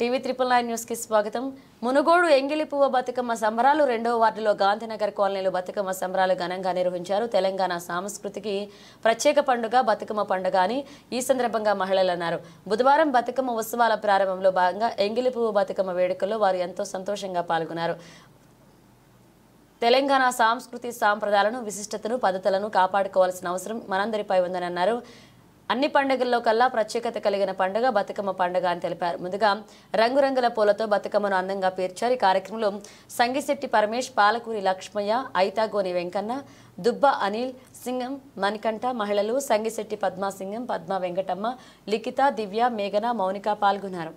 TV triple nine న్యూస్కి స్వాగతం. మునుగోడు ఎంగిలిపువ్వ బతుకమ్మ సంబరాలు రెండవ వార్డులో గాంధీనగర్ కాలనీలో బతుకమ్మ సంబరాలు ఘనంగా నిర్వహించారు. తెలంగాణ సాంస్కృతికి ప్రత్యేక పండుగ బతుకమ్మ పండుగ అని ఈ సందర్భంగా మహిళలు అన్నారు. బుధవారం బతుకమ్మ ఉత్సవాల ప్రారంభంలో భాగంగా ఎంగిలి పువ్వు బతుకమ్మ వేడుకల్లో వారు ఎంతో సంతోషంగా పాల్గొన్నారు. తెలంగాణ సాంస్కృతి సాంప్రదాయాలను విశిష్టతను పద్ధతులను కాపాడుకోవాల్సిన అవసరం మనందరిపై ఉందని అన్నారు అన్ని పండుగల్లో కల్లా ప్రత్యేకత కలిగిన పండుగ బతుకమ్మ పండుగ అని తెలిపారు. ముందుగా రంగురంగుల పూలతో బతుకమ్మను అందంగా పేర్చారు. ఈ కార్యక్రమంలో సంగిశెట్టి పరమేష్ పాలకూరి లక్ష్మయ్య ఐతాగోని వెంకన్న దుబ్బ అనిల్ సింగం మణికంఠ మహిళలు సంగిశెట్టి పద్మాసింగం పద్మ వెంకటమ్మ లిఖిత దివ్య మేఘన మౌనిక పాల్గొన్నారు.